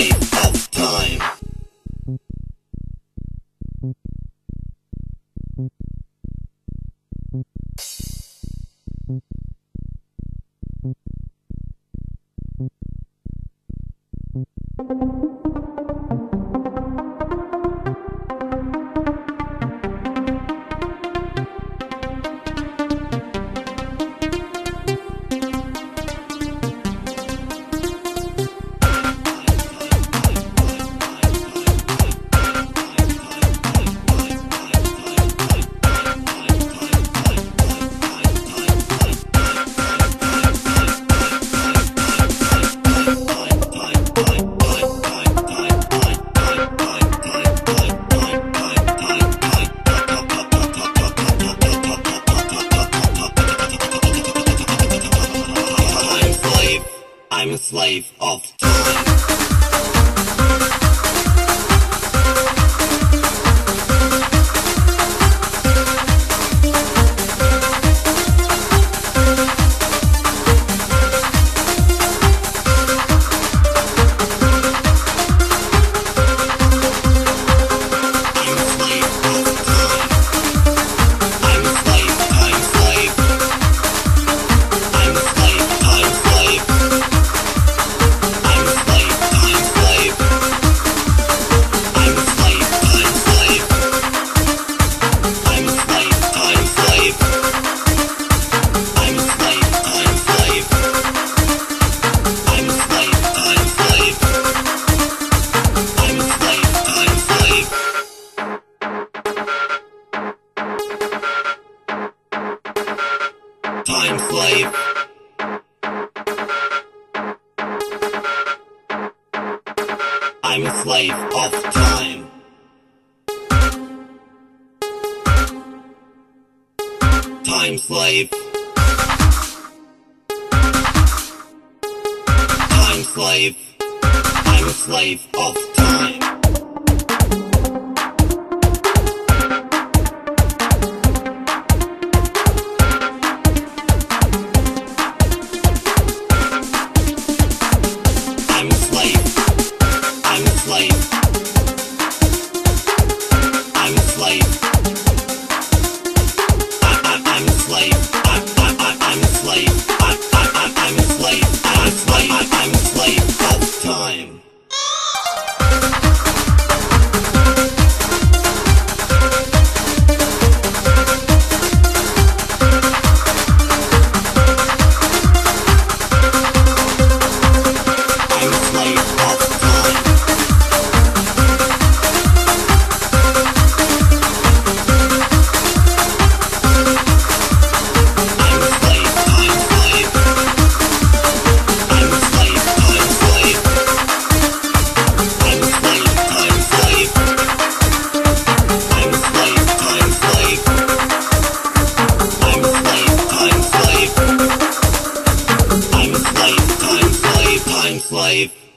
Sign time. I'm a slave of time. Time slave. I'm a slave of time. Time slave. Time slave. I'm a slave of time. I'm, I'm, life.